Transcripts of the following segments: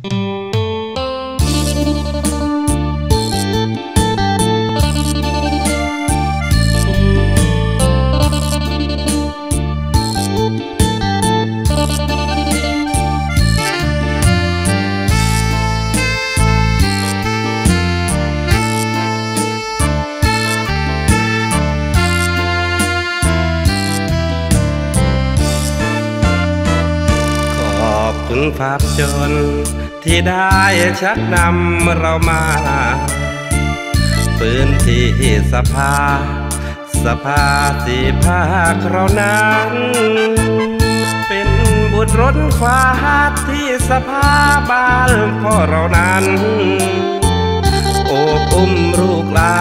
คุณภาพจน ที่ได้ชักนำเรามาพื้นที่สภา สภาสีภาคเรานั้น เป็นบุตรรถควาที่สภาบ้านพ่อเรานั้น โอบอุ้มลูกหลา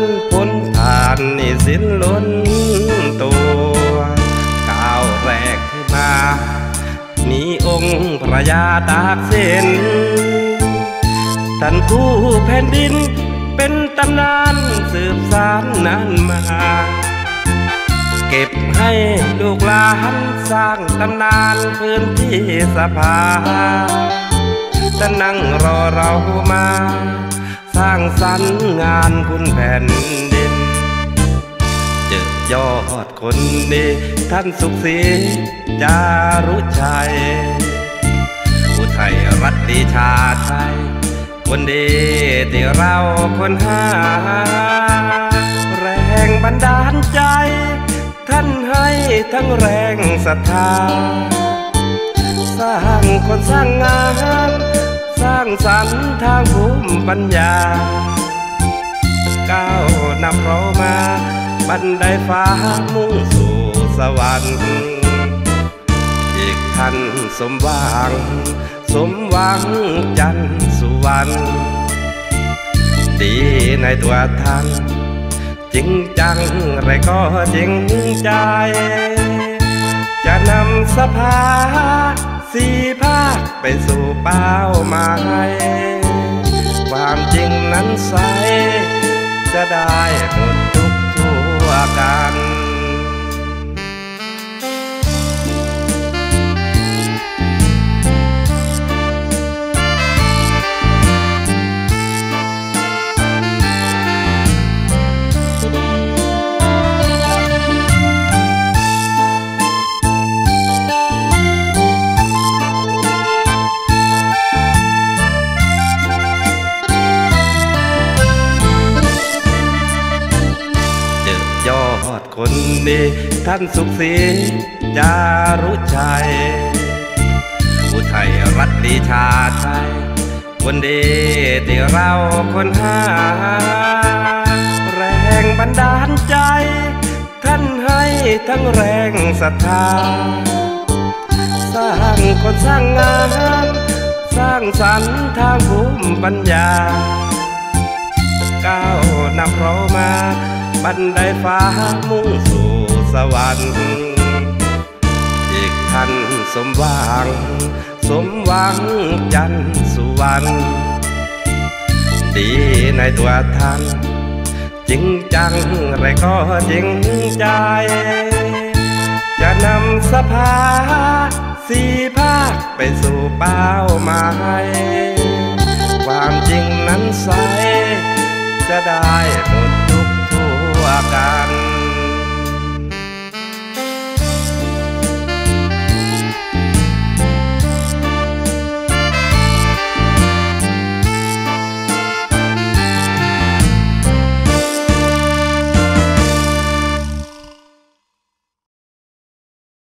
นพ้นผ่านนี่สิ้นล้น องค์พระยาตากเสินท่านผู้แผ่นดินเป็นตำนานสืบสานนานมา เก็บให้ลูกหลานสร้างตำนานพื้นที่สภาจะนั่งรอเรามา สร้างสรรค์งานคุณแผ่นดิน เจอยอดคนดีท่านสุขศรีจารุชัย อุทัยรัตติชาไทย คนดีที่เราคนหา แรงบันดาลใจ ท่านให้ทั้งแรงศรัทธา สร้างคนสร้างงาน สร้างสรรค์ทางภูมิปัญญา ก้าวนำเรามา บันไดฟ้ามุ่งสู่สวรรค์ ท่านสมหวัง สมหวังจันทร์สุวรรณดีในตัวท่าน จริงจังไรก็จริงใจ จะนำสภาสีภาคไปสู่เป้าหมายความจริงนั้นใส จะได้หมดทุกทั่วกัน ดคนดีท่านสุขศรีจารุชัยอุทัยรัตติชาไทยคนดีที่เราคนหา แรงบันดาลใจ ท่านให้ทั้งแรงศรัทธา สร้างคนสร้างงานสร้างสรรค์ทางภูมิปัญญาก้าวนำเรามา บันไดฟ้ามุ่งสู่สวรรค์อีกท่านสมหวัง สมหวังจันทร์สุวรรณดีในตัวท่านจริงจังไรก็จริงใจ จะนำสภาสีภาคไปสู่เป้าหมายความจริงนั้นใสจะได้หม sky.